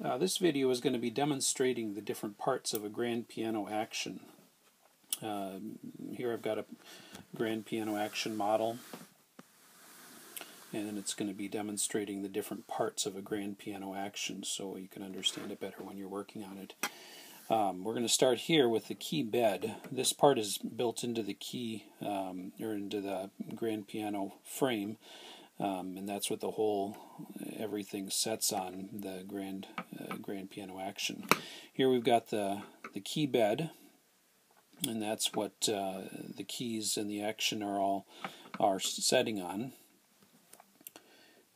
Uh, this video is going to be demonstrating the different parts of a grand piano action. Uh, here I've got a grand piano action model and it's going to be demonstrating the different parts of a grand piano action so you can understand it better when you're working on it. Um, we're going to start here with the key bed. This part is built into the key um, or into the grand piano frame um, and that's what the whole everything sets on the grand uh, grand piano action. Here we've got the the key bed, and that's what uh, the keys and the action are all are setting on.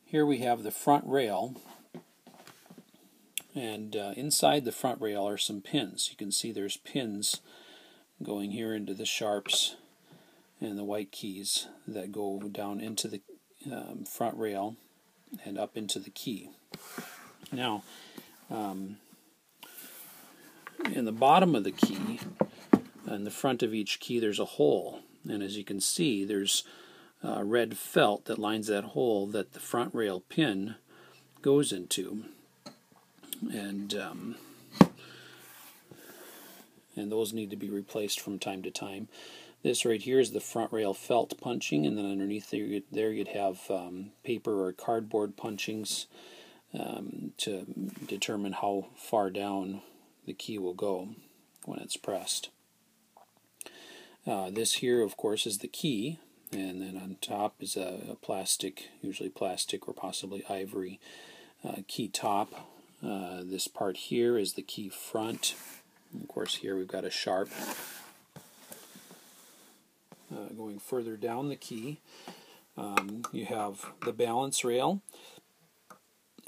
Here we have the front rail, and uh, inside the front rail are some pins. You can see there's pins going here into the sharps and the white keys that go down into the um, front rail and up into the key. Now, um, in the bottom of the key, in the front of each key, there's a hole. And as you can see, there's uh, red felt that lines that hole that the front rail pin goes into. And um, and those need to be replaced from time to time. This right here is the front rail felt punching, and then underneath there, there you'd have um, paper or cardboard punchings um, to determine how far down the key will go when it's pressed. Uh, this here, of course, is the key, and then on top is a, a plastic, usually plastic or possibly ivory uh, key top. Uh, this part here is the key front. Of course, here we've got a sharp uh, going further down the key, um, you have the balance rail.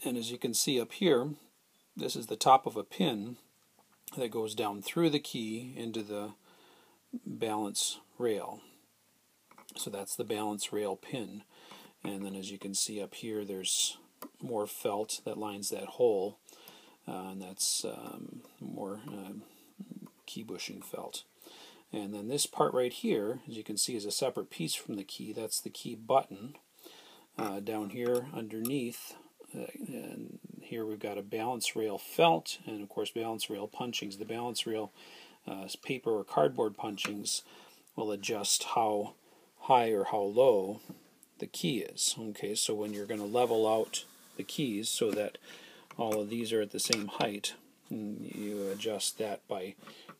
And as you can see up here, this is the top of a pin that goes down through the key into the balance rail. So that's the balance rail pin. And then as you can see up here, there's more felt that lines that hole. Uh, and that's um, more uh, key bushing felt. And then this part right here, as you can see, is a separate piece from the key. That's the key button. Uh, down here underneath, uh, and here we've got a balance rail felt, and of course balance rail punchings. The balance rail uh, paper or cardboard punchings will adjust how high or how low the key is. Okay, so when you're going to level out the keys so that all of these are at the same height, you adjust that by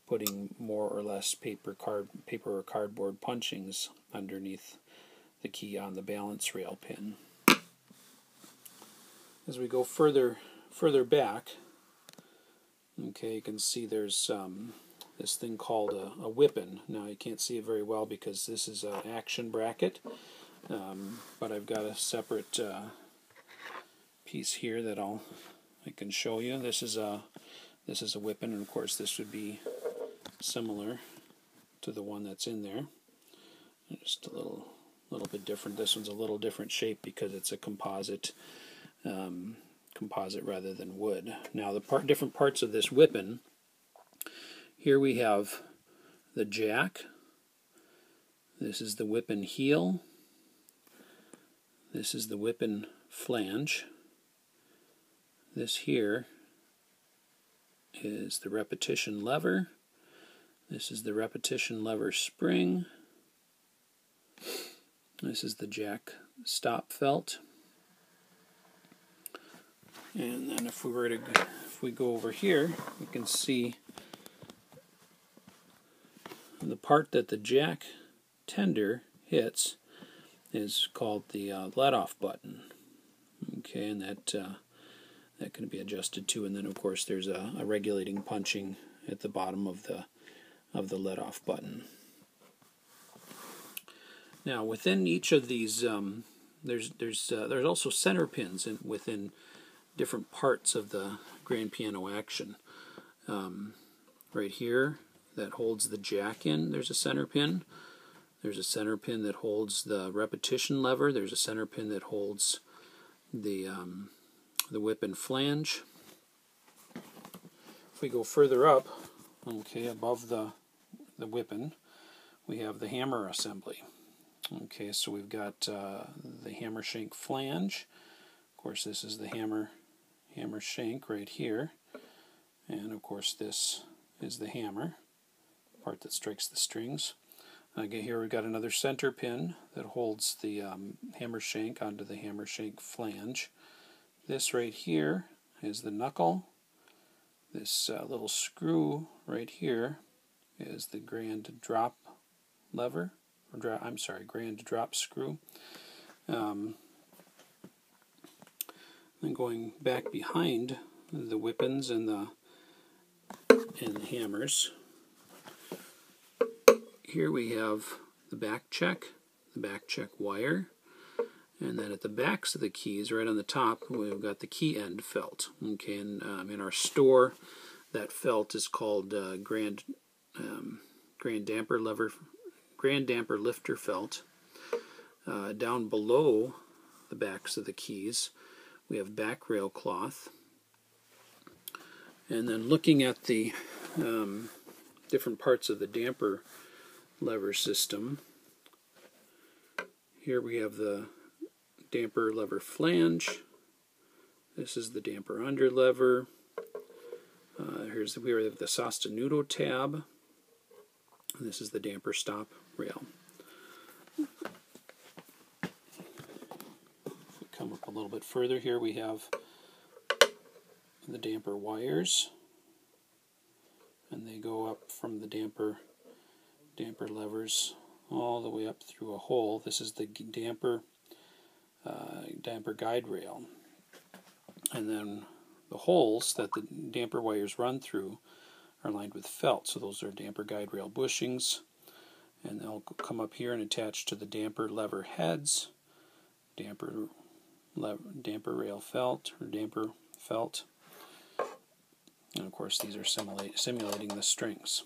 putting more or less paper card paper or cardboard punchings underneath the key on the balance rail pin. As we go further further back, okay, you can see there's um, this thing called a, a whippen. Now you can't see it very well because this is an action bracket, um, but I've got a separate uh, piece here that I'll I can show you. This is a this is a whippen, and of course this would be similar to the one that's in there. Just a little little bit different. This one's a little different shape because it's a composite um, composite rather than wood. Now the part different parts of this whippen. Here we have the jack. This is the whippen heel. This is the whippen flange. This here is the repetition lever. This is the repetition lever spring. This is the jack stop felt. And then if we were to if we go over here, we can see the part that the jack tender hits is called the uh, let off button. Okay, and that uh, that can be adjusted too. And then of course there's a, a regulating punching at the bottom of the of the let off button. Now within each of these, um, there's there's uh, there's also center pins in, within different parts of the grand piano action. Um, right here, that holds the jack in. There's a center pin. There's a center pin that holds the repetition lever. There's a center pin that holds the um, the whippen flange. If we go further up, okay, above the the whippen, we have the hammer assembly. Okay, so we've got uh, the hammer shank flange. Of course, this is the hammer hammer shank right here. And of course this is the hammer, part that strikes the strings. Again, here we've got another center pin that holds the um, hammer shank onto the hammer shank flange. This right here is the knuckle. This uh, little screw right here is the grand drop lever, or dro I'm sorry, grand drop screw. Um, then going back behind the whippens and the and the hammers, here we have the back check, the back check wire, and then at the backs of the keys, right on the top, we've got the key end felt. Okay, and um, in our store, that felt is called uh, Grand um, Grand Damper Lever, Grand Damper Lifter felt. Uh, down below the backs of the keys, we have back rail cloth. And then looking at the um, different parts of the damper lever system, here we have the damper lever flange. This is the damper under lever. Uh, here's the, we have the sostenuto tab. And this is the damper stop rail. If we come up a little bit further here, we have the damper wires, and they go up from the damper damper levers all the way up through a hole. This is the damper uh, damper guide rail, and then the holes that the damper wires run through are lined with felt. So those are damper guide rail bushings. And they'll come up here and attach to the damper lever heads, damper, lever, damper rail felt, or damper felt. And of course these are simulating the strings.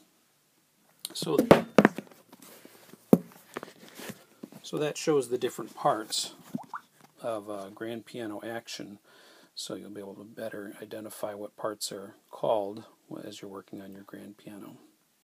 So, so that shows the different parts of a grand piano action so you'll be able to better identify what parts are called as you're working on your grand piano.